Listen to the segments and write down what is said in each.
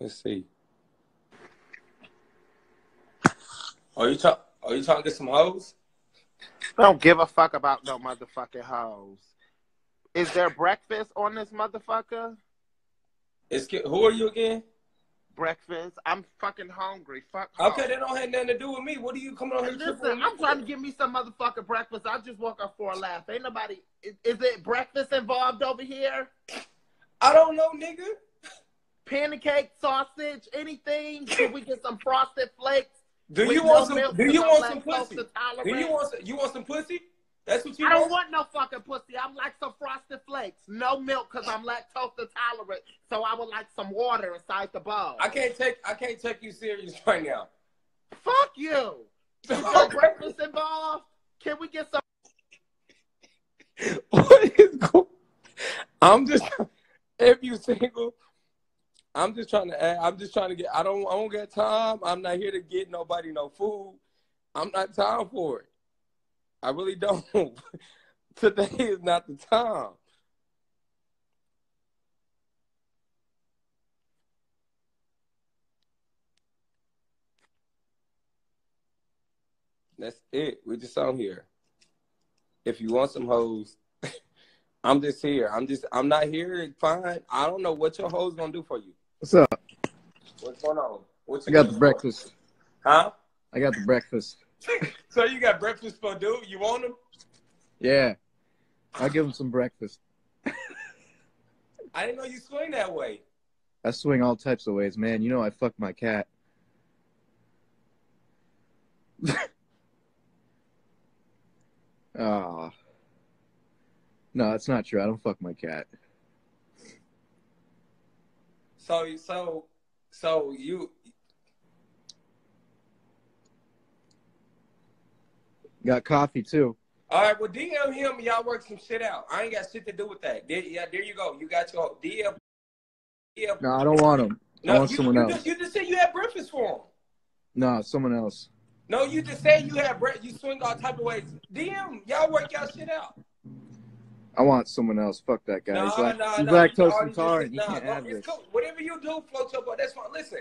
Let's see. Are you trying? Are you trying to get some hoes? I don't give a fuck about no motherfucking hoes. Is there breakfast on this motherfucker? It's who are you again? Breakfast. I'm fucking hungry. Fuck. Okay, that don't have nothing to do with me. What are you coming on here? Listen, I'm trying to give me some motherfucking breakfast. I just woke up for a laugh. Ain't nobody. Is, is it breakfast involved over here? I don't know, nigga. Pancake, sausage, anything? Can we get some frosted flakes? Do you want some? Do you want some pussy? Do you want some? You want some pussy? That's what you I want? don't want no fucking pussy. I'm like some frosted flakes. No milk because I'm lactose intolerant. So I would like some water inside the bowl. I can't take I can't take you serious right now. Fuck you. Is there breakfast involved? Can we get some? what is going? I'm just if you single. I'm just trying to. Add, I'm just trying to get. I don't. I don't get time. I'm not here to get nobody no food. I'm not time for it. I really don't. Today is not the time. That's it. We just on here. If you want some hoes, I'm just here. I'm just. I'm not here. Fine. I don't know what your hoes gonna do for you. What's up? What's going on? What's I got the breakfast. Huh? I got the breakfast. so you got breakfast for dude? You want them? Yeah. I'll give him some breakfast. I didn't know you swing that way. I swing all types of ways, man. You know I fuck my cat. Ah. no, that's not true. I don't fuck my cat. So so so you Got coffee too. all right? Well, DM him. Y'all work some shit out. I ain't got shit to do with that. There, yeah, there you go. You got your DM. DM. No, I don't want him. I No, want you, someone you else. Just, you just said you had breakfast for him. No, someone else. No, you just said you had bread. You swing all type of ways. DM, y'all work y'all shit out. I want someone else. Fuck that guy. No, he's like, no, he's no. lactose you already just intolerant. He nah, can't have it's this. cool. Whatever you do, float your boat. That's fine. Listen,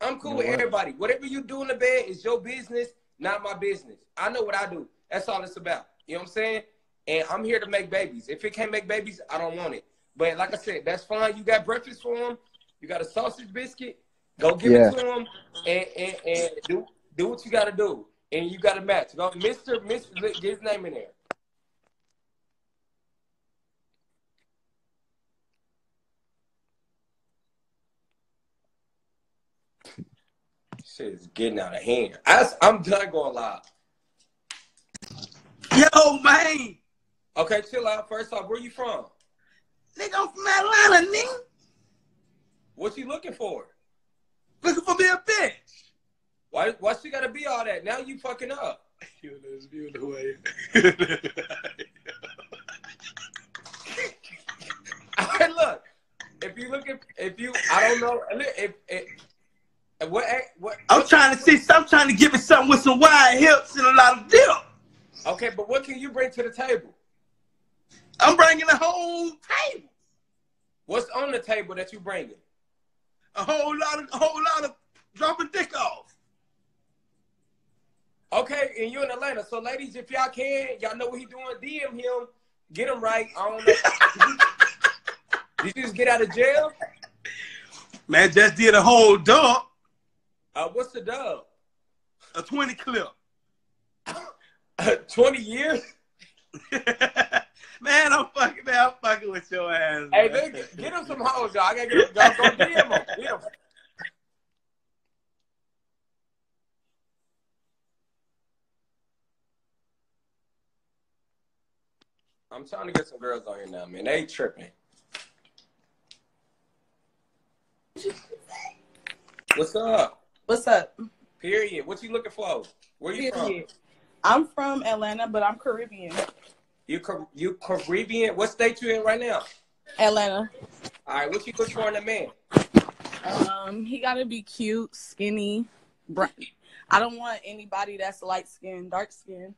I'm cool You know with what? everybody. Whatever you do in the bed is your business, not my business. I know what I do. That's all it's about. You know what I'm saying? And I'm here to make babies. If it can't make babies, I don't want it. But like I said, that's fine. You got breakfast for him. You got a sausage biscuit. Go give Yeah. it to him and, and, and do do what you got to do. And you got to match. Go, Mister, Mister, get his name in there. Shit is getting out of hand. I, I'm done going live. Yo, man. Okay, chill out. First off, where you from? Nigga, I'm from Atlanta, nigga. What you looking for? Looking for me a bitch. Why why she gotta be all that? Now you fucking up. You know, you know who I am. Look, if you look at if you I don't know if, if what eh, what I'm trying to see, I'm trying to give it something with some wide hips and a lot of dip. Okay, but what can you bring to the table? I'm bringing a whole table. What's on the table that you bringing? A whole lot of, a whole lot of dropping dick off. Okay, and you in Atlanta. So ladies, if y'all can, y'all know what he doing, DM him, get him right. I don't know. Did you just get out of jail? Man, just did a whole dump, Uh, what's the dub? a 20 clip. 20 years? man, I'm fucking, man, I'm fucking with your ass. Hey, man. get, get him some hoes, y'all. I gotta get him. Y'all go DM him. Get him. I'm trying to get some girls on here now, man. They tripping. What's up? What's up? Period. What you looking for? Where you from? I'm from Atlanta, but I'm Caribbean. You you Caribbean? What state you in right now? Atlanta. All right. What you look for in a man? Um, he gotta be cute, skinny, bright. I don't want anybody that's light skinned, dark skinned.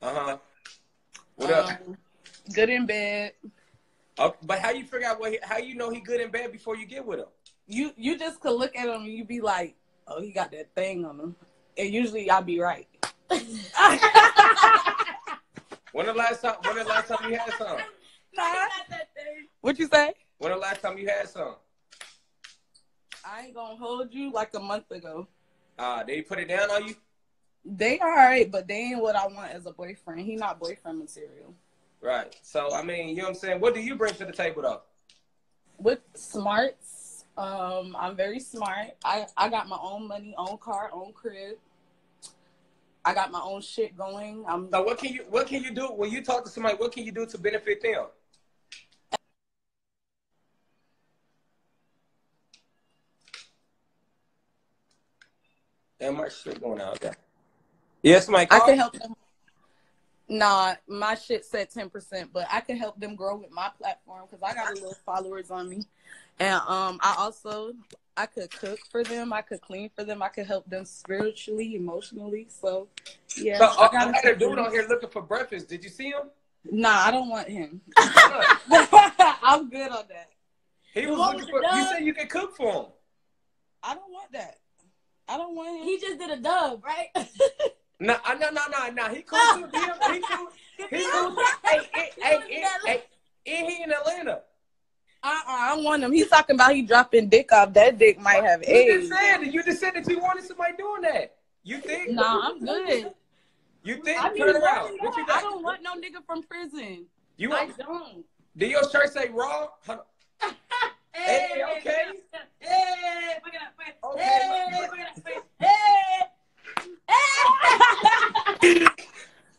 Uh huh. What up? Um, good in bed. Oh, but how you figure out what? He, how you know he good in bed before you get with him? You you just could look at him and you'd be like, oh, he got that thing on him. And usually I'll be right. When the last time? When the last time you had some? Nah. What you say? When the last time you had some? I ain't gonna hold you like a month ago. Uh, did he put it down on you? They alright, but they ain't what I want as a boyfriend. He not boyfriend material. Right. So I mean, you know what I'm saying. What do you bring to the table though? With smarts, um, I'm very smart. I, I got my own money, own car, own crib. I got my own shit going. I'm So what can you what can you do when you talk to somebody? What can you do to benefit them? Damn, my shit going out there. Yes, Mike. I can help them. Nah, my shit said ten percent, but I can help them grow with my platform because I got a little followers on me, and um, I also I could cook for them, I could clean for them, I could help them spiritually, emotionally. So yeah, So I uh, I got a dude on here looking for breakfast. Did you see him? Nah, I don't want him. I'm good on that. he was looking for. the You said you could cook for him. I don't want that. I don't want him. He just did a dub, right? No, no, no, no, no. He cool too. He, he cool. He cool. Hey, hey, hey, hey, hey, and he in Atlanta. Uh-uh, I want him. He's talking about he dropping dick off. That dick might have You just said that. You just said that you wanted somebody doing that. You think? Nah, I'm good. You think? I need Turn around. What you. I don't want no nigga from prison. You I don't. Did your shirt say raw? Hold on. Hey, okay. Hey, look at that face. Okay, Hey, look- look at that face. Hey. Hey.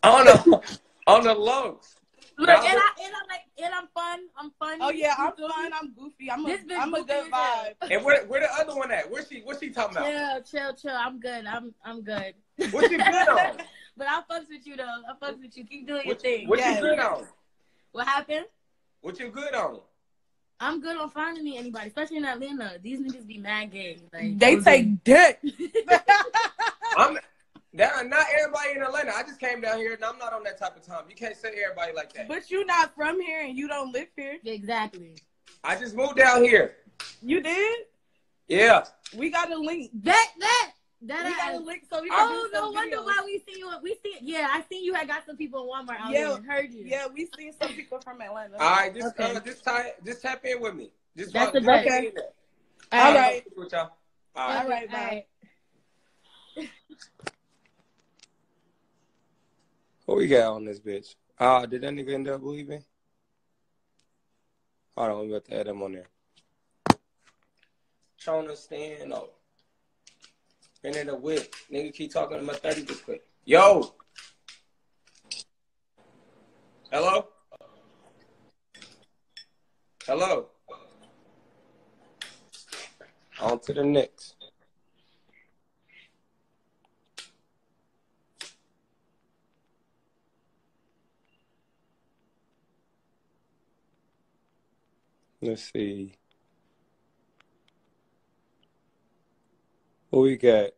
On the on the lows. Look, and, I, and I'm like, and I'm fun. I'm fun. Oh yeah, I'm You feel fine. me? I'm goofy. I'm a, This bitch I'm a good vibe. And where where the other one at? Where's she? What's she talking about? Chill, chill, chill. I'm good. I'm I'm good. What you good on? But I fucks with you though. I fucks with you. Keep doing your What, thing. what Yeah. you good on? What happened? What you good on? I'm good on finding me anybody, especially in Atlanta. These niggas be mad gay. Like They those take dick. I'm that, not everybody in Atlanta. I just came down here and I'm not on that type of time. You can't say everybody like that. but you not from here and you don't live here. exactly. I just moved down here. You did? Yeah. We got a link. That that that. We I- got a link so we Oh no some wonder videos. why we see you. We see yeah. I seen you had got some people in Walmart out Yeah. here and heard you. Yeah, we seen some people from Atlanta. All right, just Okay. uh, just tie, just tap in with me. Just That's follow- the just best. tap in there. All I'll right. fuck with y'all. All right. All right, Who we got on this bitch? Ah, did that nigga end up leaving? Hold on, we got to add him on there. Trying to stand up. And in the whip. Nigga keep talking to my 30 this quick. Yo! Hello? Hello? On to the next. Let's see. What we got?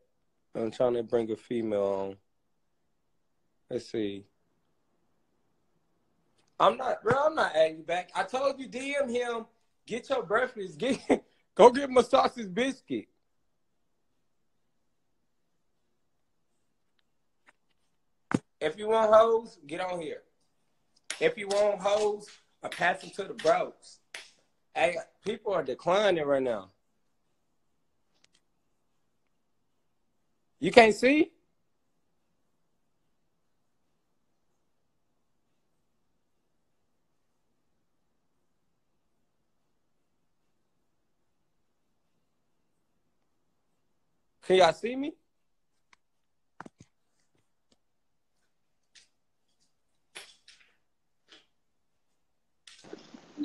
I'm trying to bring a female on. Let's see. I'm not, bro. I'm not adding you back. I told you, DM him. Get your breakfast. Get go get my sausage biscuit. If you want hoes, get on here. If you want hoes, I pass them to the bros. Hey, people are declining right now. You can't see? Can y'all see me?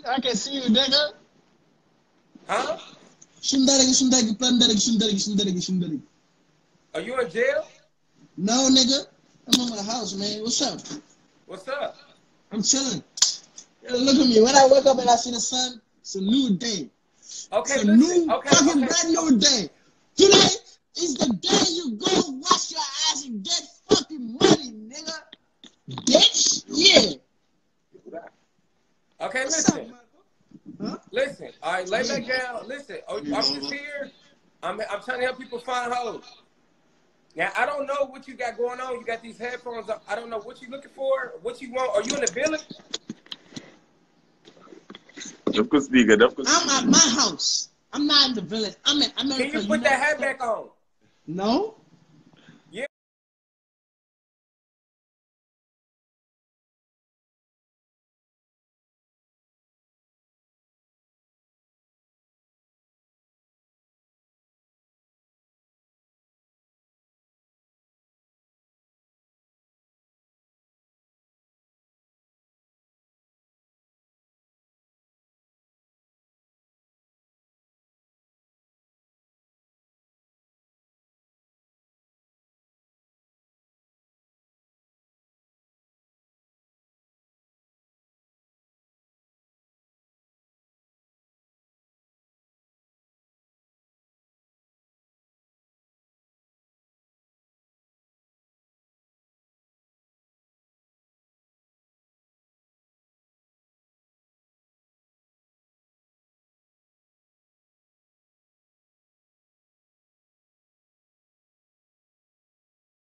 I can see you, nigga. Huh? Shundari, shundari, pandari, shundari, shundari, shundari. Are you in jail? No, nigga. I'm in my house, man. What's up? What's up? I'm chilling. Yo, look at me. When I wake up and I see the sun, it's a new day. Okay, It's a listen. new, Okay, fucking okay. brand new day. Today is the day you go wash your ass and get fucking money, nigga. Yeah. Okay, What's listen. Huh? Listen, all right, lay back mm-hmm. down. Listen, oh, I'm just here. I'm I'm trying to help people find hoes. Now I don't know what you got going on. You got these headphones. up. I don't know what you're looking for. What you want? Are you in the village? Daf ko speaker, daf ko I'm at my house. I'm not in the village. I'm in. I'm in. Can you put that hat back on? No.